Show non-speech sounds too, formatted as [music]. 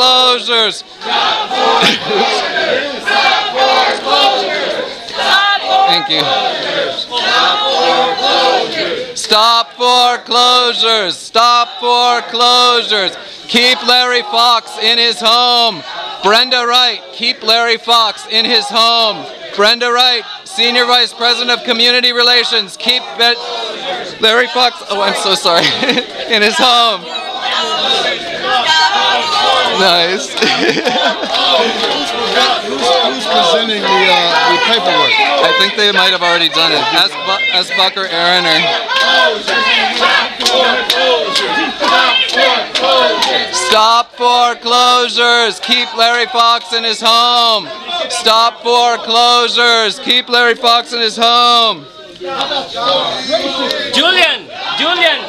Closures. Thank you. Stop foreclosures. Stop foreclosures. Keep Larry Faulks in his home. Brenda Wright, keep Larry Faulks in his home. Brenda Wright, Senior Vice President of Community Relations, keep Larry Faulks, oh, I'm so sorry, [laughs] in his home. Nice. [laughs] Who's presenting the, uh, the paperwork? I think they might have already done it. Ask, Bu- ask Bucker, Aaron, or stop foreclosures. Keep Larry Faulks in his home. Stop foreclosures. Keep Larry Faulks in his home. Julian! Julian!